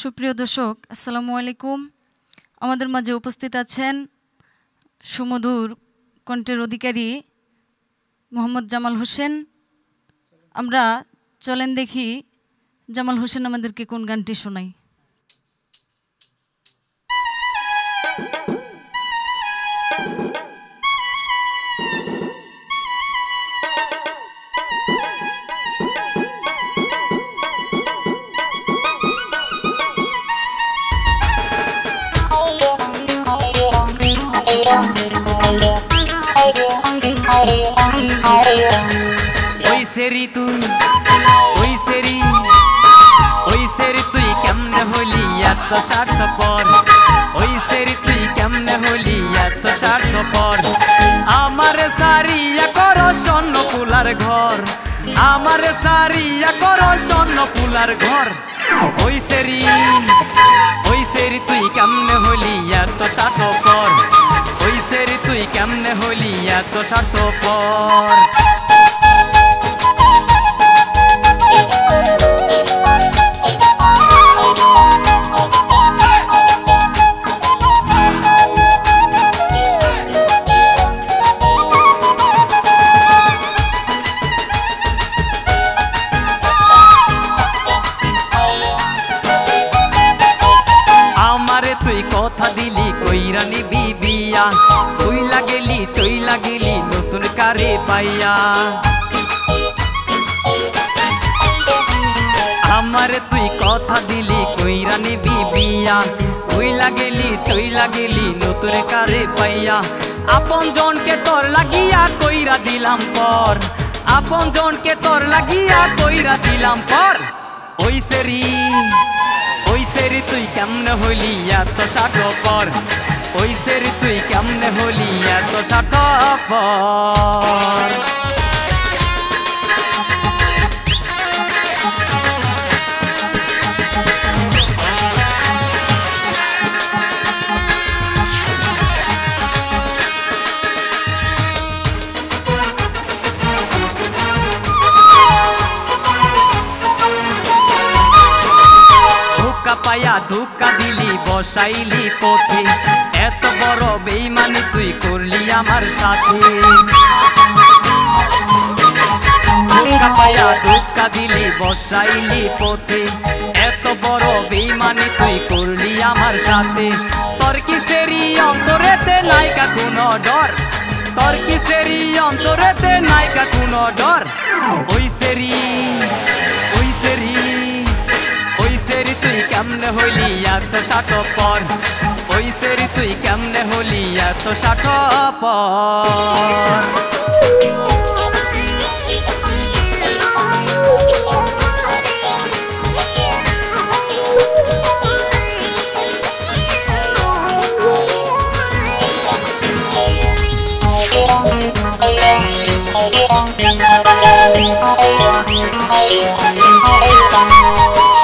সুপ্রিয় দর্শক, আসসালামু আলাইকুম। আমাদের মাঝে উপস্থিত আছেন সুমধুর কণ্ঠের অধিকারী মোহাম্মদ জামাল হোসেন। আমরা চলেন দেখি জামাল হোসেন আমাদেরকে কোন গানটি শোনাই ওই সেরি তুই, ওই সেরি ওই সেরি তুই কেমনে হলি এত স্বার্থপর? ওই সেরি তুই কেমনে হলি এত স্বার্থপর? আমার সারিয়া কর স্বর্ণ ফুলার ঘর, আমার সারিয়া কর স্বর্ণ ফুলার ঘর। ওই সেরি ওই সেরি তুই কেমনে হলি এত স্বার্থপর? তুই কেমনে হলি এত স্বার্থপর? কথা দিলি, কইরা নিবি বিয়া। কইলা গেলি চইলা গেলি নতুন কারে পাইয়া। আমারে তুই কথা দিলি, কইরা নিবি বিয়া। কইলা গেলি চইলা গেলি নতুন কারে পাইয়া। আপন জনকে তোর লাগিয়া কইরা দিলাম পর। আপন জনকে তোর লাগিয়া কইরা দিলাম পর। ওই সেরি। তুই কেমনে হলি এত স্বার্থপর? ওই সেরি তুই কেমনে হলি এত স্বার্থপর? ধোকা পায়া ধোকা দিলি, বসাইলি পথে। এত বড় বেইমানি তুই করলি আমার সাথে। ধোকা পায়া ধোকা দিলি, বসাইলি পথে। এত বড় বেইমানি তুই করলি আমার সাথে। তোর কিসেরি অন্তরেতে নাইকা কোনো ডর? তোর কিসেরি অন্তরেতে নাইকা কোনো ডর? ওই সেরি। কেমনে হইলি এত সাত পর? ওই সেরি তুই কেমনে হলি এত সাত পর?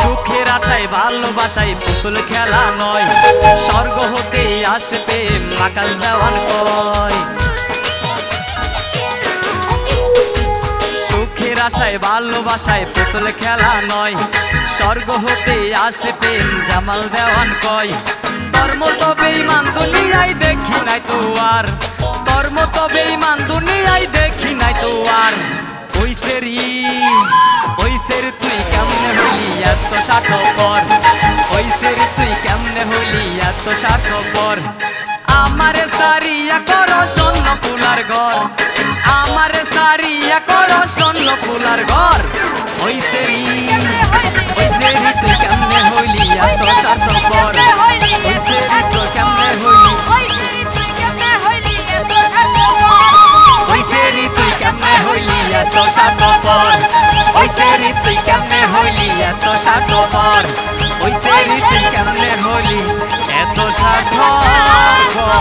সুখের আশায়, ভালোবাসায় পুতুল খেলা নয়। স্বর্গ হতে আসতে আকাশ দেওয়ান কয়। সুখের আশায়, ভালোবাসায় পুতুল খেলা নয়। স্বর্গ হতে আসে জামাল দেওয়ান কয়। তোর মতো বেইমান দুনিয়ায় স্বার্থপর। ওই সেরি তুই কেমনে হলি এত স্বার্থপর? আমারে সারিয়া কর স্বর্ণ ফুলার ঘর। আমারে সারিয়া কর স্বর্ণ ফুলার ঘর। ওই সেরি ওই সেরি তুই কেমনে হইলি এত স্বার্থপর? ওই সেরি তুই কেমনে হইলি ওই সেরি তুই কেমনে হইলি এত স্বার্থপর? সেরি তুই কেমনে হইলি? এত স্বার্থপর। ওই সেরি তুই কেমনে হইলি? এত স্বার্থপর।